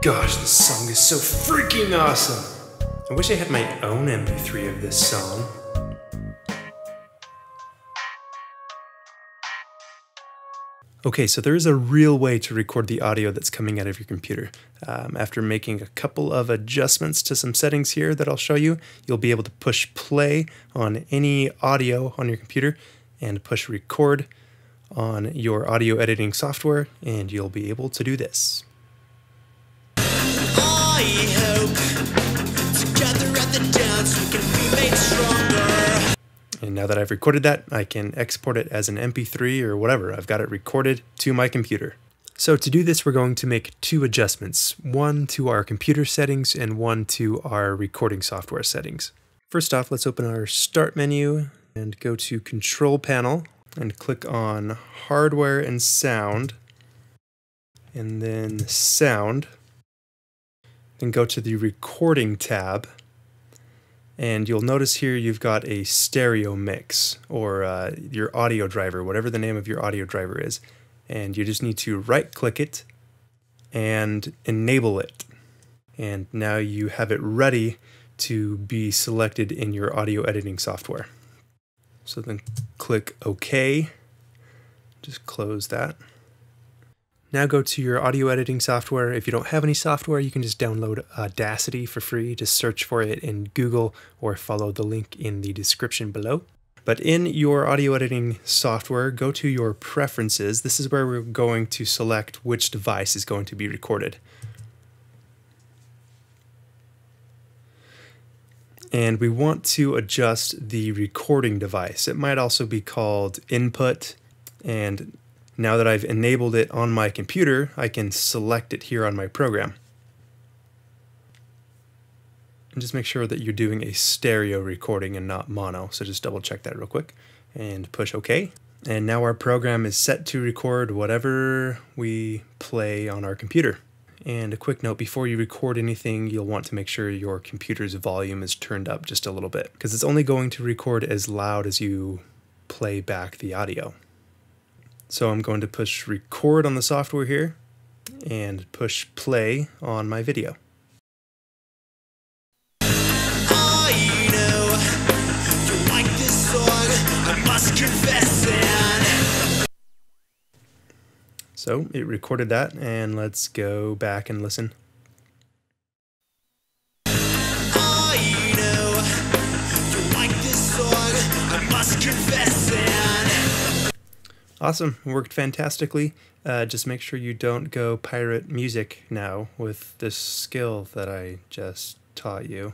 Gosh, this song is so freaking awesome! I wish I had my own MP3 of this song. Okay, so there is a real way to record the audio that's coming out of your computer. Um, after making a couple of adjustments to some settings here that I'll show you, you'll be able to push play on any audio on your computer and push record on your audio editing software, and you'll be able to do this. And now that I've recorded that, I can export it as an MP3 or whatever. I've got it recorded to my computer. So to do this, we're going to make two adjustments, one to our computer settings and one to our recording software settings. First off, let's open our Start menu and go to Control Panel and click on Hardware and Sound, and then Sound. Then go to the Recording tab, and you'll notice here you've got a stereo mix, or uh, your audio driver, whatever the name of your audio driver is. And you just need to right click it and enable it. And now you have it ready to be selected in your audio editing software. So then click OK. Just close that. Now go to your audio editing software. If you don't have any software, you can just download uh, Audacity for free. Just search for it in Google or follow the link in the description below. But in your audio editing software, go to your preferences. This is where we're going to select which device is going to be recorded. and we want to adjust the recording device. It might also be called input and now that I've enabled it on my computer I can select it here on my program. And just make sure that you're doing a stereo recording and not mono so just double check that real quick and push OK. And now our program is set to record whatever we play on our computer. And a quick note, before you record anything, you'll want to make sure your computer's volume is turned up just a little bit, because it's only going to record as loud as you play back the audio. So I'm going to push record on the software here, and push play on my video. I I must confess. So it recorded that, and let's go back and listen. Awesome, worked fantastically. Uh, just make sure you don't go pirate music now with this skill that I just taught you.